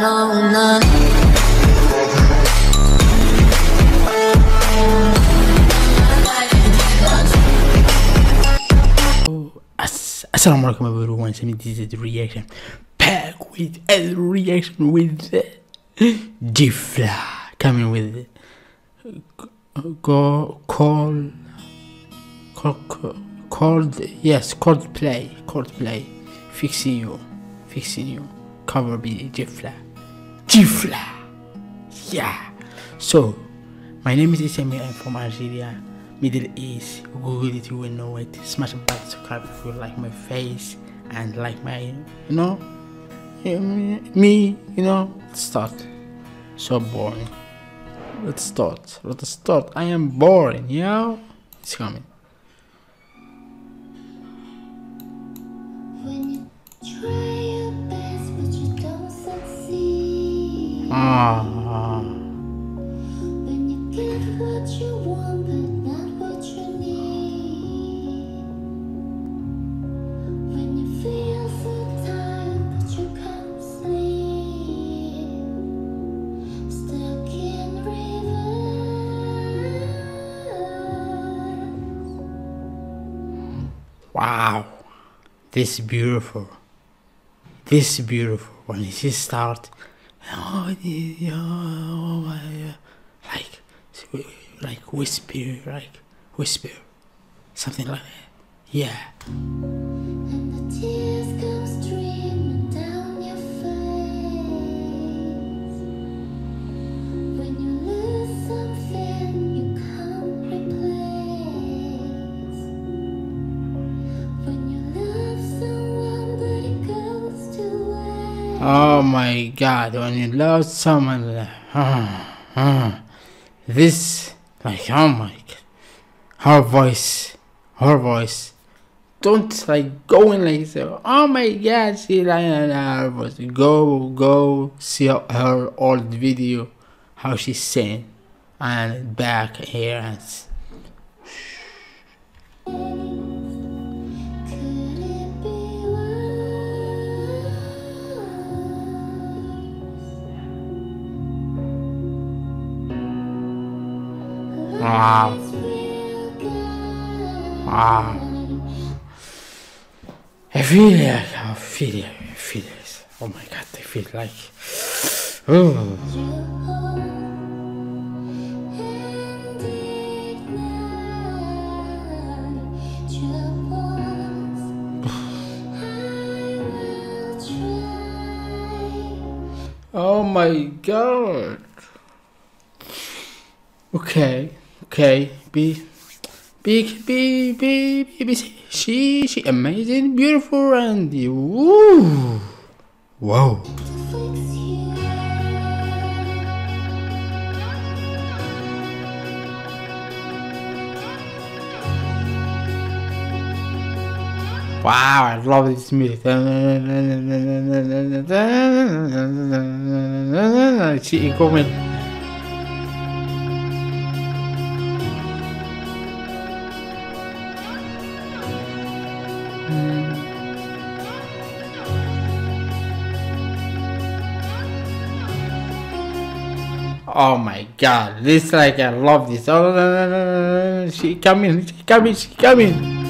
no. Assalamu alaikum everyone, so this is the reaction pack with a reaction with J.Fla. Coming with go call call called yes Coldplay called play. Fixing you fixing you. Cover be J.Fla J.Fla yeah. So my name is Isemi I'm from Algeria Middle East. Google it you will know it. Smash button subscribe if you like my face and like my you know me you know. Let's start. So boring. Let's start. Let's start. I am boring you know? It's coming. When you try Wow, this is beautiful. This is beautiful. When she start, like, like whisper, like whisper, something like that. Yeah. Oh my God! When you love someone, uh, uh, this, like, oh my God, her voice, her voice. Don't like go in like so. Oh my God! She like her voice. Go go see her old video, how she sang, and back here and. Good. Wow. I feel like I feel it. I feel it. Oh my God! I feel like. Oh. Oh my god. Okay, okay. Be, be, be, be, be she, she amazing, beautiful, and woo, wow. Wow, I love this music. Chị comment. Oh my god, this like I love this. Oh, she coming, she coming, she coming.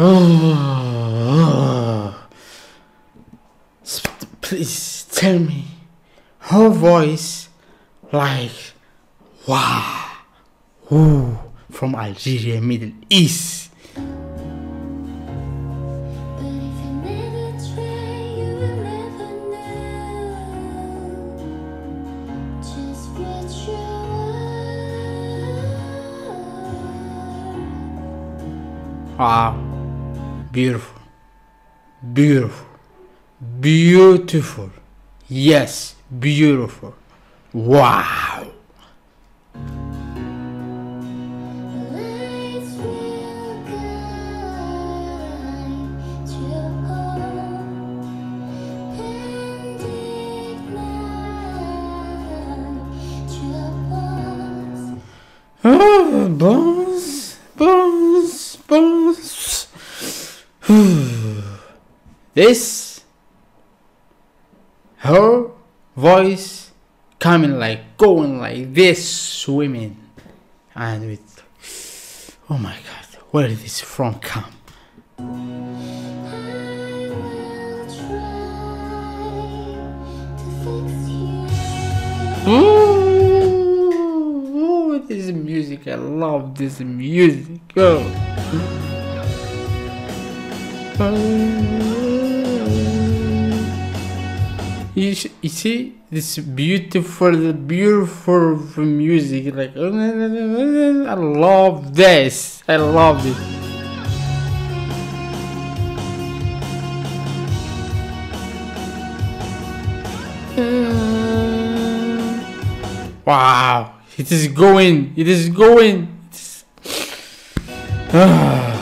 Oh, please tell me her voice like wow Ooh, from Algeria Middle East. Wow beautiful beautiful beautiful. Yes beautiful. Wow. Oh, bones, bones, bones. this, her voice coming like going like this, swimming, and with, oh my god, where did this from come? Ooh, this music, I love this music. Oh. You, you see this beautiful, beautiful music. Like I love this. I love it. Wow, it is going. It is going. It's... Ah.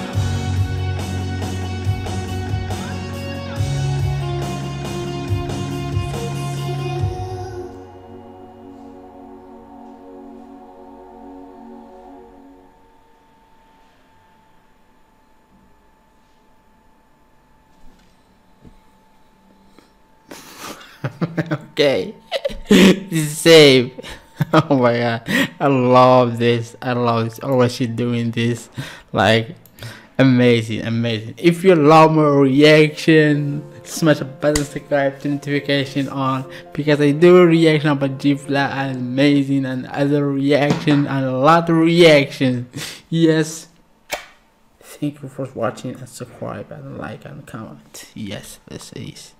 okay. Save. Oh my god. I love this. I love this. Oh, Always she doing this. Like amazing, amazing. If you love my reaction, smash the button, subscribe, turn notification on because I do a reaction about J.Fla and amazing and other reaction and a lot of reactions. Yes. Thank you for watching and subscribe and like and comment. Yes, this is.